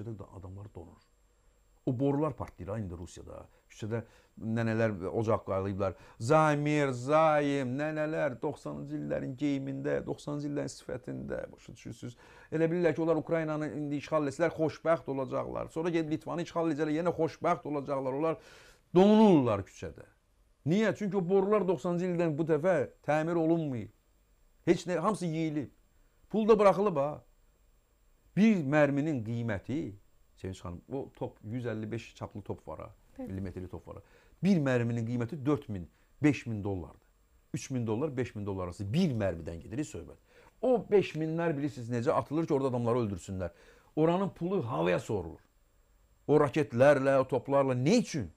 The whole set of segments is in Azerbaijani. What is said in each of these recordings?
küçədə də adamlar donur. O borular partlayır ha indi Rusiyada. Küçədə nənələr ocaq qayılayıblar. Zaymir, Zayim, nənələr 90-cı illərin geyimində, 90-cı illərin sifətində başa düşürsüz. Elə bilirlər ki, onlar Ukraynanı indi işğal etsələr xoşbəxt olacaqlar. Sonra gedib Litvanı işğal edəcəklər, yenə xoşbəxt olacaqlar. Onlar donurlar küçədə. Niyə? Çünki o borular 90-cı ildən bu dəfə təmir olunmayıb. Heç nə, hamısı yeyilib. Pul da buraxılıb ha. Bir mərminin qiyməti Sevinç xanım, o top 155 çaplı top var ha. Millimetrli top var ha. Bir mərminin qiyməti 4000, 5000 dollardır. 3000 dollar, 5000 dollar arası bir mərmidən gedir söhbət. O 5000-lər bilirsiniz necə atılır ki, orada adamları öldürsünlər. Oranın pulu havaya sorulur. O raketlərlə, o toplarla nə üçün?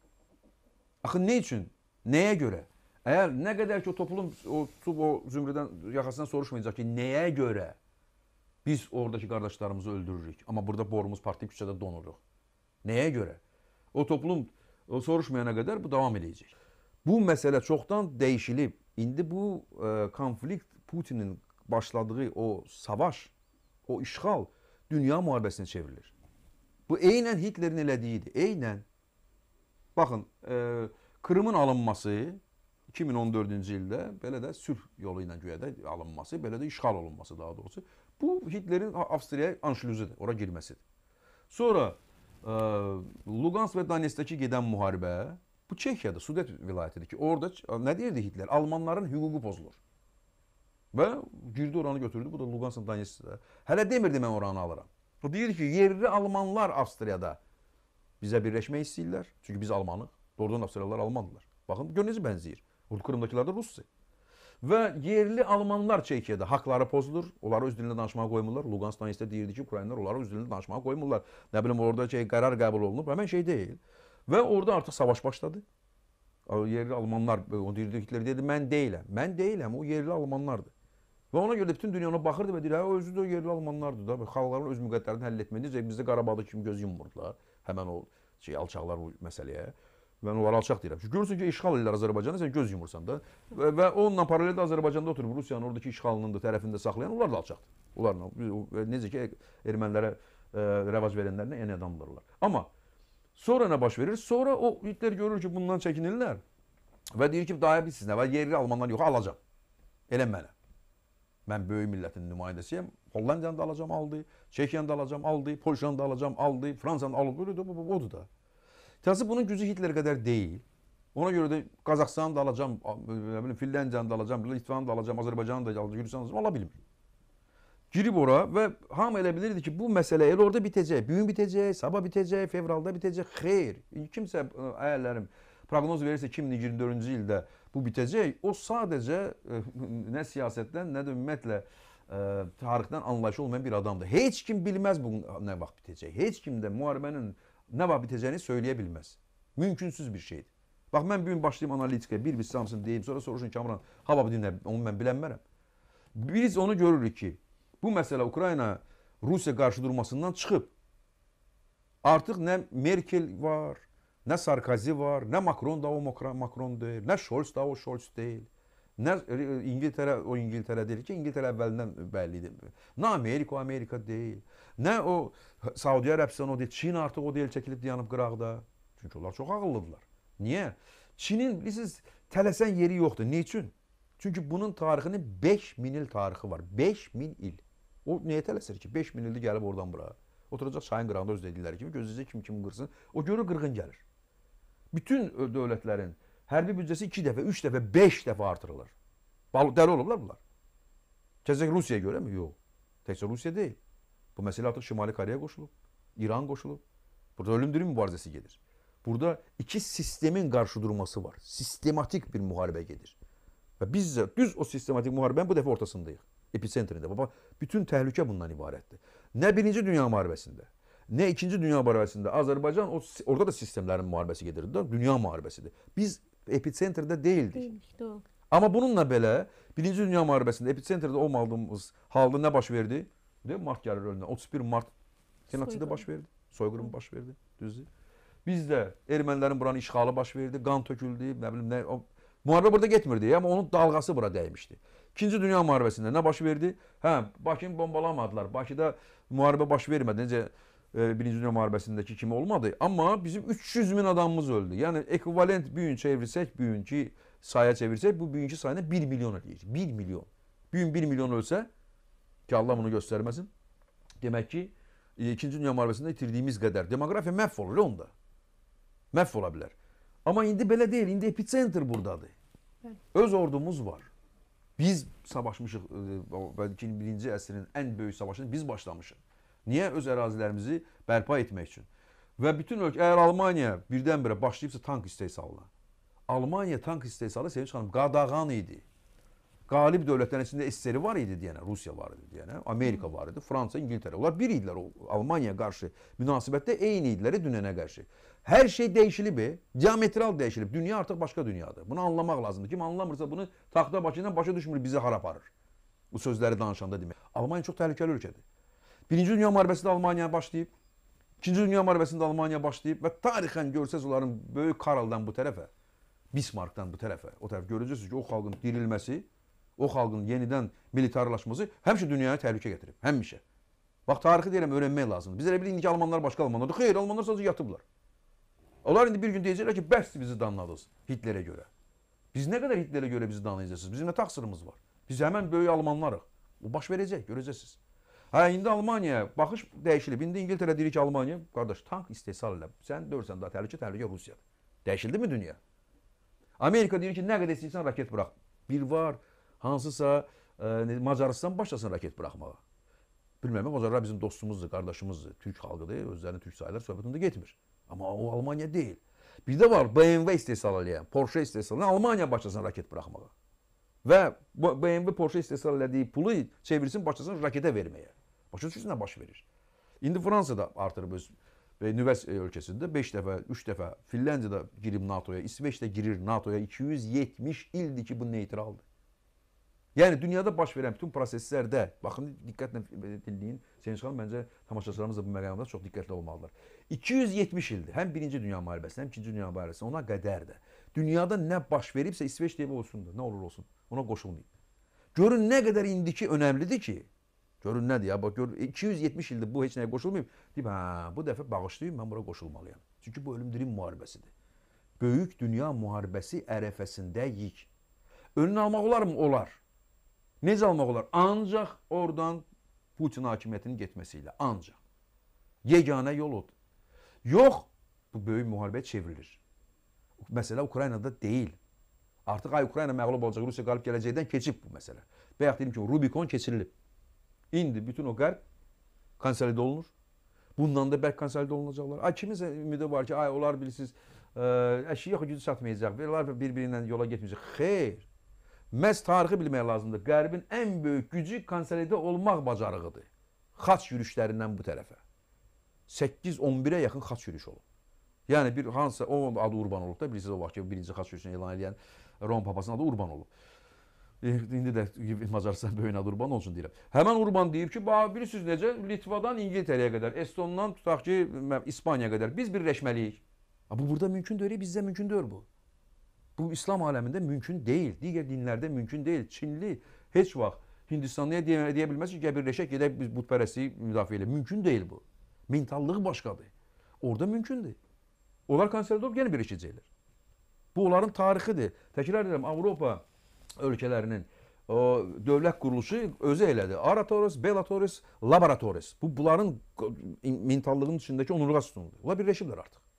Axı nə üçün? Nəyə görə? Əgər nə qədər ki o topun o o zümrüdən yaxasından soruşmayacaq ki, nəyə görə biz oradakı qardaşlarımızı öldürürük, amma burada borumuz partlayıb küçədə donuruq. Nəyə görə? O toplum o soruşmayana qədər bu davam edəcək. Bu məsələ çoxdan dəyişilib. İndi bu e, konflikt Putinin başladığı o savaş, o işğal dünya müharibəsinə çevrilir. Bu eynən Hitlerin elədiyidir. Eynən. Baxın, e, Krımın alınması 2014-cü ildə belə də sülh yolu ilə güya da alınması, belə də işğal olunması daha doğrusu. Bu Hitlerin Avstriyaya anşlüzüdür, ora girməsidir. Sonra ə, Lugansk və Donetskdəki gedən müharibə bu Çexiyada, Sudet vilayətidir ki, orada nə deyirdi Hitler? Almanların hüququ pozulur. Və girdi oranı götürdü. Bu da Lugansk Donetskdə. Hələ demirdi mən oranı alıram. O deyir ki, yerli almanlar Avstriyada bizə birləşmək istəyirlər. Çünki biz Almanıq. Doğrudan Avstriyalılar Almandılar. Baxın, gör necə bənzəyir. Krımdakılar da Rusdur. Və yerli almanlar Çekiyada haqları pozulur. Onları öz dilində danışmağa qoymurlar. Lugansk Donetskdə deyirdi ki, Ukraynalılar onları öz dilində danışmağa qoymurlar. Nə bilim orada şey qərar qəbul olunub, həmin şey deyil. Və orada artıq savaş başladı. Yerli almanlar o deyirdi Hitler dedi mən deyiləm. Mən deyiləm, o yerli almanlardır. Və ona görə də bütün dünya ona baxırdı və deyir, hə özü də yerli almanlardır da. Xalqların öz müqəddərini həll etməyə necə bizdə Qarabağda kimi göz yummurdular. Həmin o şey alçaqlar bu məsələyə. Mən onlara alçaq deyirəm. Çünki görürsən ki, işğal edirlər Azərbaycanı, sən göz yumursan da. Və, və onunla paralel də Azərbaycanda oturub Rusiyanın oradakı işğalının da tərəfində saxlayan onlar da alçaqdır. Onlarla necə ki ermənilərə ə, rəvac verənlərlə eyni adamdırlar. Amma sonra nə baş verir? Sonra o Hitler görür ki, bundan çəkinirlər və deyir ki, daha bilirsiniz nə var? Yerli almanlar yox, alacağam. Elə mənə. Mən böyük millətin nümayəndəsiyəm. Hollandiyanı da alacağam, aldı. Çekiyanı da alacağam, aldı. Polşanı da alacağam, aldı. Fransanı da alıb, odur da. Təəssüf bunun gücü Hitler qədər deyil. Ona görə də Qazaxıstanı da alacağam, nə bilim Finlandiyanı da alacağam, Litvanı da alacağam, Azərbaycanı da alacağam, Gürcüstanı da alacağam, ala bilmir. Girib ora və hamı elə bilirdi ki, bu məsələ elə orada bitəcək. Bu gün bitəcək, sabah bitəcək, fevralda bitəcək. Xeyr. Kimsə əyərlərim proqnoz verirsə 2024-cü ildə bu bitəcək, o sadəcə nə siyasətdən, nə də ümumiyyətlə tarixdən anlayışı olmayan bir adamdır. Heç kim bilməz bu nə vaxt bitəcək. Heç kim də müharibənin nə vaxt bitəcəyini söyləyə bilməz. Mümkünsüz bir şeydir. Bax mən bu gün başlayım analitikaya, bir bir hamısını deyim, sonra soruşun Kamran, hava bu dinlə, onu mən bilənmərəm. Biz onu görürük ki, bu məsələ Ukrayna Rusiya qarşı durmasından çıxıb. Artıq nə Merkel var, nə Sarkozy var, nə Macron da o Macron deyil, nə Scholz da o Scholz deyil. Nə İngiltərə o İngiltərə deyil ki, İngiltərə əvvəlindən bəllidir. Nə Amerika o Amerika deyil. Nə o Saudiya Ərəbistan o deyil. Çin artıq o deyil çəkilib dayanıb qıraqda. Çünki onlar çox ağıllıdırlar. Niyə? Çinin bilirsiniz tələsən yeri yoxdur. Nə üçün? Çünki bunun tarixinin 5000 il tarixi var. 5000 il. O nəyə tələsir ki? 5000 ildir gəlib oradan bura. Oturacaq çayın qırağında öz dedikləri kimi gözləyəcək kim kimi qırsın. O görür qırğın gəlir. Bütün dövlətlərin hərbi büdcəsi 2 dəfə, 3 dəfə, 5 dəfə artırılır. Dəli olublar bunlar. Təkcə Rusiyaya görəmi? Yox. Təkcə Rusiya deyil. Bu məsələ artıq Şimali Koreya qoşulub, İran qoşulub. Burada ölüm-dirim mübarizəsi gedir. Burada iki sistemin qarşı durması var. Sistematik bir müharibə gedir. Və biz də düz o sistematik müharibənin bu dəfə ortasındayıq. Episentrində. Baba, bütün təhlükə bundan ibarətdir. Nə birinci dünya müharibəsində, nə ikinci dünya müharibəsində Azərbaycan o orada da sistemlərin müharibəsi gedirdi də, dünya müharibəsidir. Biz episentrdə deyildik. Değilmiş, doğru. Amma bununla belə birinci dünya müharibəsində episentrdə olmadığımız halda nə baş verdi? Değil mi? Mart gəlir önünə. 31 mart Soyqırım. baş verdi. Soyqırım baş verdi. Düzdür? Bizdə ermənilərin buranın işğalı baş verdi, qan töküldü, nə bilim nə o müharibə burada getmirdi, amma onun dalğası bura dəymişdi. İkinci Dünya müharibəsində nə baş verdi? Hə, Bakını bombalamadılar. Bakıda müharibə baş vermədi. Necə Birinci Dünya Müharibəsindəki kimi olmadı. Amma bizim 300 min adamımız öldü. Yəni ekvivalent bu gün çevirsək, bugünkü saya çevirsək, bu bugünkü sayına 1 milyon eləyir. 1 milyon. Bu gün 1 milyon ölsə, ki Allah bunu göstərməsin. Demək ki, e, İkinci Dünya Müharibəsində itirdiyimiz qədər demoqrafiya məhv olur onda. Məhv ola bilər. Amma indi belə deyil. İndi epicentr burdadır. Öz ordumuz var. Biz savaşmışıq e, bəlkə 21-ci əsrin ən böyük savaşını biz başlamışıq. Niyə öz ərazilərimizi bərpa etmək üçün? Və bütün ölkə əgər Almaniya birdən-birə başlayıbsa tank istehsalına. Almaniya tank istehsalı Sevinç xanım qadağan idi. Qalib dövlətlərin içində SSR var idi deyənə, Rusiya var idi deyənə, Amerika var idi, Fransa, İngiltərə. Onlar bir idilər o Almaniyaya qarşı münasibətdə eyni idilər dünənə qarşı. Hər şey dəyişilib, diametral dəyişilib. Dünya artıq başqa dünyadır. Bunu anlamaq lazımdır. Kim anlamırsa bunu taxta başından başa düşmür bizi hara aparır. Bu sözləri danışanda demək. Almaniya çox təhlükəli ölkədir. Birinci Dünya müharibəsində Almaniya başlayıb, İkinci Dünya müharibəsində Almaniya başlayıb və tarixən görsəz onların böyük Karldan bu tərəfə, Bismarckdan bu tərəfə, o tərəf görəcəksiniz ki, o xalqın dirilməsi, o xalqın yenidən militarlaşması həmişə dünyaya təhlükə gətirib, həmişə. Bax tarixi deyirəm öyrənmək lazımdır. Biz elə bilirik ki, almanlar başqa almanlardır. Xeyr, almanlar sadəcə yatıblar. Onlar indi bir gün deyəcəklər ki, bəs bizi danladınız Hitlerə görə. Biz nə qədər Hitlerə görə bizi danlayacaqsınız? Bizim nə təqsirimiz var? Biz həmən böyük almanlarıq. O baş verəcək, görəcəksiniz. Hə indi Almaniyaya baxış dəyişilib. İndi İngiltərə deyir ki, Almaniya, qardaş, tank istehsal elə. Sən görürsən da təhlükə, təhlükə Rusiyadır. Dəyişildimi dünya? Amerika deyir ki, nə qədər istəyirsən raket burax. Bir var, hansısa e, Macarıstan başlasın raket buraxmağa. Bilmirəm, Macarlar bizim dostumuzdur, qardaşımızdır, Türk xalqıdır, özlərini Türk sayılır, söhbətində getmir. Amma o Almaniya deyil. Bir də var BMW istehsal edən, Porsche istehsal edən Almaniya başlasın raket buraxmağa. Və BMW Porsche istehsal elədiyi pulu çevirsin, başlasın raketə verməyə. Başa düşürsünüz nə baş verir? İndi Fransada artırıb öz və nüvə ölkəsində 5 dəfə, 3 dəfə Finlandiya da girib NATO-ya, İsveç də girir NATO-ya. 270 ildir ki, bu neytraldır. Yəni dünyada baş verən bütün proseslərdə, baxın diqqətlə dinləyin. Sevinç xanım məncə tamaşaçılarımız da bu məqamda çox diqqətli olmalılar. 270 ildir. Həm 1-ci Dünya müharibəsində, həm 2-ci Dünya müharibəsində ona qədər də dünyada nə baş veribsə İsveç deyib olsun da, nə olur olsun, ona qoşulmayın. Görün nə qədər indiki önəmlidir ki, görün nədir ya, bax gör 270 ildir bu heç nəyə qoşulmayıb. Deyib, hə, bu dəfə bağışlayın, mən bura qoşulmalıyam. Çünki bu ölüm dirim müharibəsidir. Böyük dünya müharibəsi ərəfəsindəyik. Önünü almaq olarmı? Olar. Necə almaq olar? Ancaq oradan Putin hakimiyyətinin getməsi ilə. Ancaq. Yeganə yol odur. Yox, bu böyük müharibə çevrilir. Məsələ Ukraynada deyil. Artıq ay Ukrayna məğlub olacaq, Rusiya qalib gələcəkdən keçib bu məsələ. Bayaq dedim ki, Rubikon keçirilib. İndi bütün o qərb konsolidə olunur. Bundan da bərk konsolidə olunacaqlar. Ay kiminsə ümidi var ki, ay onlar bilirsiniz, əşya gücü çatmayacaq, onlar bir-birindən yola getməyəcək. Xeyr. Məhz tarixi bilmək lazımdır. Qərbin ən böyük gücü konsolidə olmaq bacarığıdır. Xaç yürüşlərindən bu tərəfə. 8-11-ə yaxın xaç yürüyüş olub. Yəni bir hansısa o adı Urban olub da bilirsiniz o vaxt ki birinci xaç yürüyüşünü elan edən Rom papasının adı Urban olub. İndi də Macaristan böyük adı Urban olsun deyirəm. Həmən Urban deyib ki, bilirsiniz necə Litvadan İngiltərəyə qədər, Estondan tutaq ki, İspaniyaya qədər biz birləşməliyik. Bu burada mümkün deyil, bizdə mümkün deyil bu. Bu İslam aləmində mümkün deyil. Digər dinlərdə mümkün deyil. Çinli heç vaxt Hindistanlıya deyə, deyə bilməz ki, gəl birləşək, gedək biz butpərəstliyi müdafiə elə. Mümkün deyil bu. Mentallığı başqadır. Orada mümkündür. Onlar olub yenə birləşəcəklər. Bu onların tarixidir. Təkrar edirəm, Avropa ölkələrinin o dövlət quruluşu özü elədi. Aratoris, Belatoris, Laboratoris. Bu bunların mentallığının içindəki onurğa sütunudur. Onlar birləşiblər artıq.